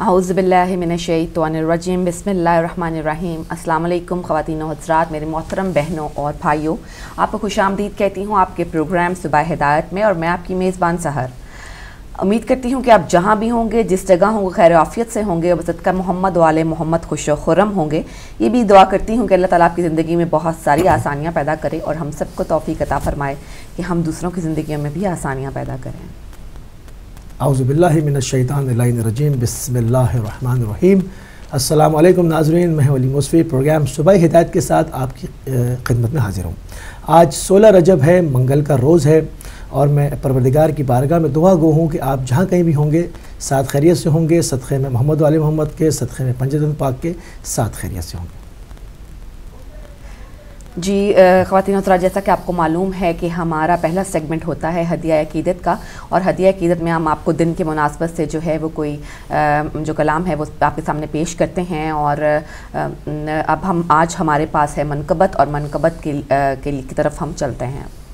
اعوذ باللہ من الشیطان الرجیم، بسم اللہ الرحمن الرحیم۔ السلام علیکم خواتین و حضرات، میرے محترم بہنوں اور بھائیوں۔ آپ کو خوش آمدید کہتی ہوں آپ کے پروگرام صبح ہدایت میں اور میں آپ کی میزبان سہر۔ امید کرتی ہوں کہ آپ جہاں بھی ہوں گے، جس جگہ ہوں گے، خیر آفیت سے ہوں گے صدقہ محمد والے محمد خوش و خرم ہوں گے۔ یہ بھی دعا کرتی ہوں کہ اللہ تعالیٰ آپ کی زندگی میں بہت ساری آسانیاں پیدا کرے اور ہم سب کو توفیق عطا فرمائے کہ ہم دوسروں کی زندگیوں میں بھی آسانیاں پیدا کریں۔ اعوذ باللہ من الشیطان اللہ الرجیم، بسم اللہ الرحمن الرحیم۔ السلام علیکم ناظرین، میں ہوں علی موسفی پروگرام صبح ہدایت کے ساتھ آپ کی خدمت میں حاضر ہوں۔ آج سولہ رجب ہے، منگل کا روز ہے اور میں پروردگار کی بارگاہ میں دعا گو ہوں کہ آپ جہاں کہیں بھی ہوں گے، ساتھ خیریت سے ہوں گے، صدقے میں محمد علی محمد کے، صدقے میں پنجدن پاک کے، ساتھ خیریت سے ہوں گے۔ جی خواتین حضرات جیسا کہ آپ کو معلوم ہے کہ ہمارا پہلا سیگمنٹ ہوتا ہے ہدیہ عقیدت کا، اور ہدیہ عقیدت میں ہم آپ کو دن کے مناسبت سے جو ہے وہ کوئی جو کلام ہے وہ آپ کے سامنے پیش کرتے ہیں، اور اب ہم، آج ہمارے پاس ہے منقبت، اور منقبت کی طرف ہم چلتے ہیں۔